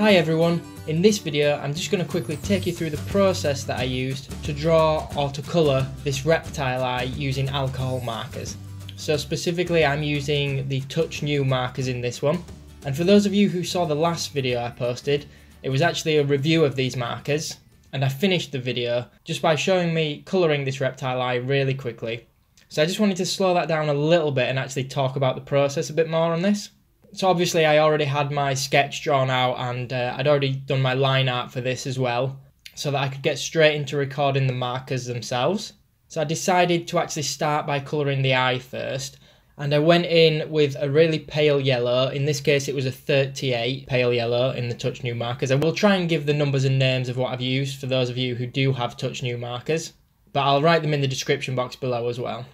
Hi everyone, in this video I'm just going to quickly take you through the process that I used to draw or to colour this reptile eye using alcohol markers. So specifically I'm using the Touch New markers in this one. And for those of you who saw the last video I posted, it was actually a review of these markers and I finished the video just by showing me colouring this reptile eye really quickly. So I just wanted to slow that down a little bit and actually talk about the process a bit more on this. So obviously I already had my sketch drawn out and uh, I'd already done my line art for this as well so that I could get straight into recording the markers themselves. So I decided to actually start by colouring the eye first and I went in with a really pale yellow. In this case, it was a 38 pale yellow in the Touch New markers. I will try and give the numbers and names of what I've used for those of you who do have Touch New markers, but I'll write them in the description box below as well.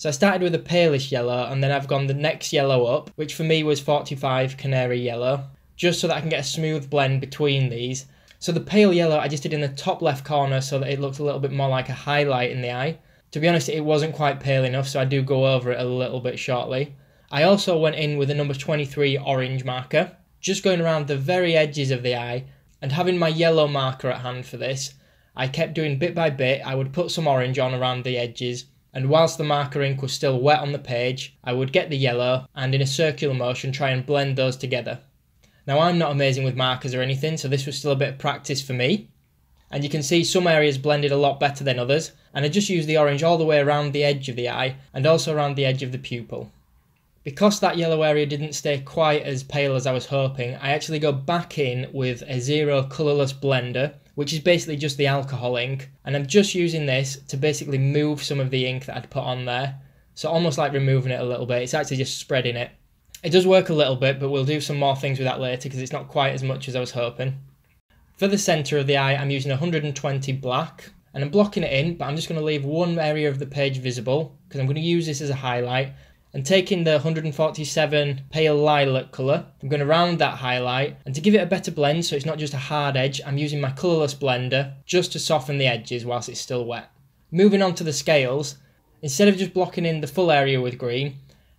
So I started with a palish yellow and then I've gone the next yellow up, which for me was 45 Canary Yellow, just so that I can get a smooth blend between these. So the pale yellow I just did in the top left corner so that it looks a little bit more like a highlight in the eye. To be honest, it wasn't quite pale enough, so I do go over it a little bit shortly. I also went in with a number 23 orange marker, just going around the very edges of the eye, and having my yellow marker at hand for this, I kept doing bit by bit, I would put some orange on around the edges, and whilst the marker ink was still wet on the page, I would get the yellow and in a circular motion try and blend those together. Now I'm not amazing with markers or anything, so this was still a bit of practice for me, and you can see some areas blended a lot better than others and I just used the orange all the way around the edge of the eye and also around the edge of the pupil. Because that yellow area didn't stay quite as pale as I was hoping, I actually go back in with a zero colourless blender, which is basically just the alcohol ink, and I'm just using this to basically move some of the ink that I'd put on there. So almost like removing it a little bit, it's actually just spreading it. It does work a little bit, but we'll do some more things with that later because it's not quite as much as I was hoping. For the centre of the eye, I'm using 120 black, and I'm blocking it in, but I'm just going to leave one area of the page visible, because I'm going to use this as a highlight, and taking the 147 pale lilac colour, I'm going to round that highlight, and to give it a better blend so it's not just a hard edge, I'm using my colourless blender, just to soften the edges whilst it's still wet. Moving on to the scales, instead of just blocking in the full area with green,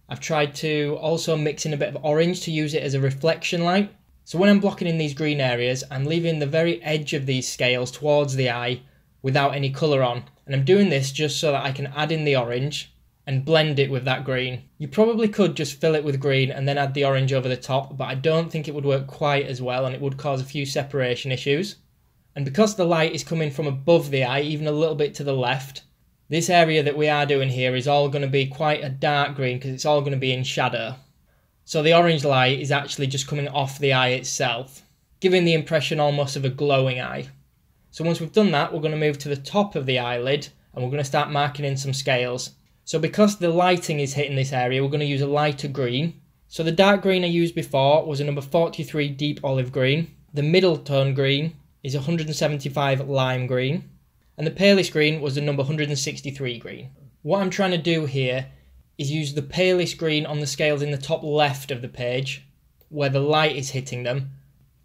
I've tried to also mix in a bit of orange to use it as a reflection light, so when I'm blocking in these green areas, I'm leaving the very edge of these scales towards the eye without any colour on. And I'm doing this just so that I can add in the orange and blend it with that green. You probably could just fill it with green and then add the orange over the top, but I don't think it would work quite as well and it would cause a few separation issues. And because the light is coming from above the eye, even a little bit to the left, this area that we are doing here is all going to be quite a dark green because it's all going to be in shadow. So the orange light is actually just coming off the eye itself, giving the impression almost of a glowing eye. So once we've done that, we're going to move to the top of the eyelid and we're going to start marking in some scales. So because the lighting is hitting this area, we're going to use a lighter green. So the dark green I used before was a number 43 deep olive green. The middle tone green is 175 lime green. And the palest green was the number 163 green. What I'm trying to do here is use the palest green on the scales in the top left of the page, where the light is hitting them.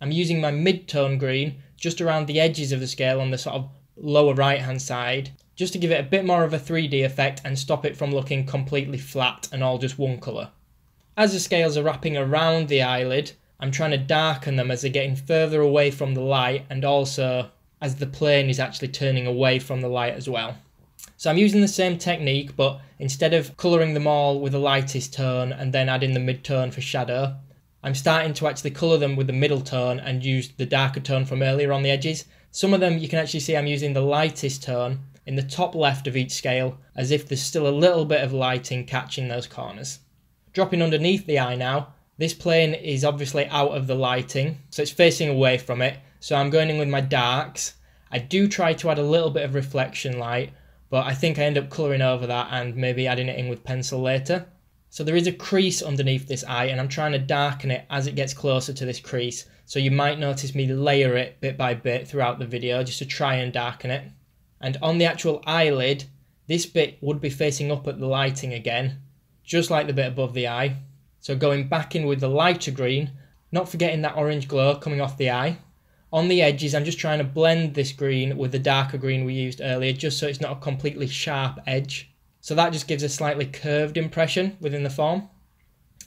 I'm using my mid-tone green just around the edges of the scale on the sort of lower right hand side, just to give it a bit more of a 3D effect and stop it from looking completely flat and all just one colour. As the scales are wrapping around the eyelid, I'm trying to darken them as they're getting further away from the light and also as the plane is actually turning away from the light as well. So I'm using the same technique, but instead of colouring them all with the lightest tone and then adding the mid-tone for shadow, I'm starting to actually colour them with the middle tone and use the darker tone from earlier on the edges. Some of them you can actually see I'm using the lightest tone in the top left of each scale, as if there's still a little bit of lighting catching those corners. Dropping underneath the eye now, this plane is obviously out of the lighting, so it's facing away from it, so I'm going in with my darks. I do try to add a little bit of reflection light, but I think I end up colouring over that and maybe adding it in with pencil later. So there is a crease underneath this eye and I'm trying to darken it as it gets closer to this crease. So you might notice me layer it bit by bit throughout the video just to try and darken it. And on the actual eyelid, this bit would be facing up at the lighting again, just like the bit above the eye. So going back in with the lighter green, not forgetting that orange glow coming off the eye. On the edges, I'm just trying to blend this green with the darker green we used earlier, just so it's not a completely sharp edge. So that just gives a slightly curved impression within the form.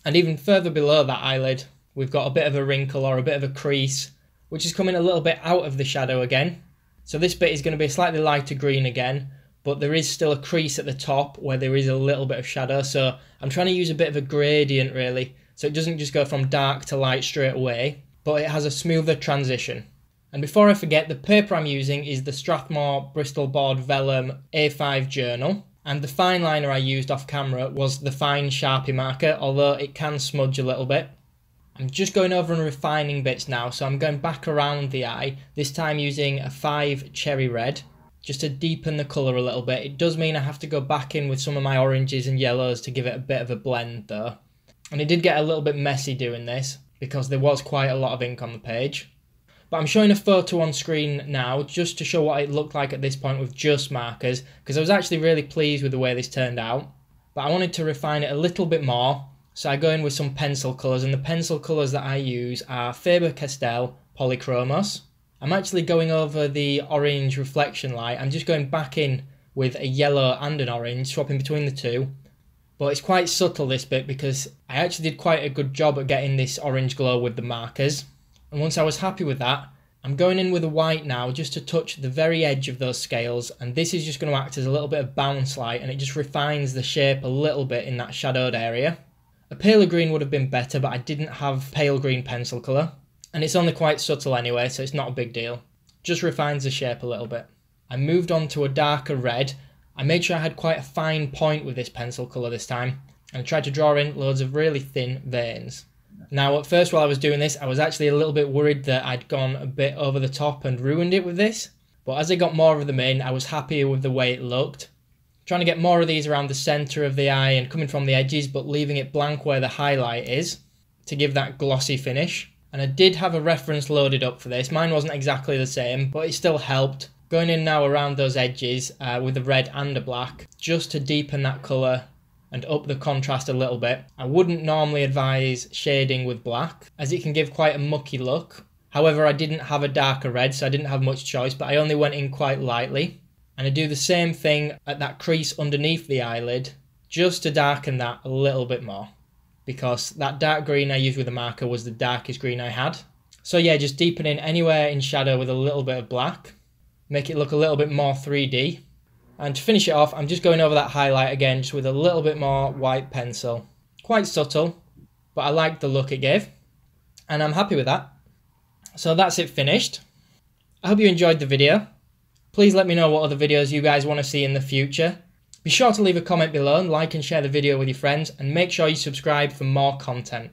And even further below that eyelid, we've got a bit of a wrinkle or a bit of a crease which is coming a little bit out of the shadow again. So this bit is going to be a slightly lighter green again, but there is still a crease at the top where there is a little bit of shadow. So I'm trying to use a bit of a gradient really, so it doesn't just go from dark to light straight away, but it has a smoother transition. And before I forget, the paper I'm using is the Strathmore Bristol Board Vellum A5 Journal. And the fine liner I used off camera was the fine Sharpie marker, although it can smudge a little bit. I'm just going over and refining bits now, so I'm going back around the eye, this time using a 5 Cherry Red, just to deepen the colour a little bit. It does mean I have to go back in with some of my oranges and yellows to give it a bit of a blend though. And it did get a little bit messy doing this, because there was quite a lot of ink on the page. But I'm showing a photo on screen now just to show what it looked like at this point with just markers because I was actually really pleased with the way this turned out. But I wanted to refine it a little bit more so I go in with some pencil colours and the pencil colours that I use are Faber-Castell Polychromos. I'm actually going over the orange reflection light. I'm just going back in with a yellow and an orange, swapping between the two. But it's quite subtle this bit because I actually did quite a good job at getting this orange glow with the markers. And once I was happy with that, I'm going in with a white now just to touch the very edge of those scales and this is just going to act as a little bit of bounce light and it just refines the shape a little bit in that shadowed area. A paler green would have been better but I didn't have pale green pencil colour and it's only quite subtle anyway so it's not a big deal. Just refines the shape a little bit. I moved on to a darker red. I made sure I had quite a fine point with this pencil colour this time and I tried to draw in loads of really thin veins. Now, at first, while I was doing this, I was actually a little bit worried that I'd gone a bit over the top and ruined it with this. But as I got more of them in, I was happier with the way it looked. Trying to get more of these around the centre of the eye and coming from the edges, but leaving it blank where the highlight is to give that glossy finish. And I did have a reference loaded up for this. Mine wasn't exactly the same, but it still helped. Going in now around those edges uh, with a red and a black, just to deepen that colour and up the contrast a little bit. I wouldn't normally advise shading with black as it can give quite a mucky look. However, I didn't have a darker red, so I didn't have much choice, but I only went in quite lightly. And I do the same thing at that crease underneath the eyelid, just to darken that a little bit more. Because that dark green I used with the marker was the darkest green I had. So yeah, just deepening anywhere in shadow with a little bit of black. Make it look a little bit more 3D. And to finish it off, I'm just going over that highlight again, just with a little bit more white pencil. Quite subtle, but I like the look it gave. And I'm happy with that. So that's it finished. I hope you enjoyed the video. Please let me know what other videos you guys want to see in the future. Be sure to leave a comment below and like and share the video with your friends and make sure you subscribe for more content.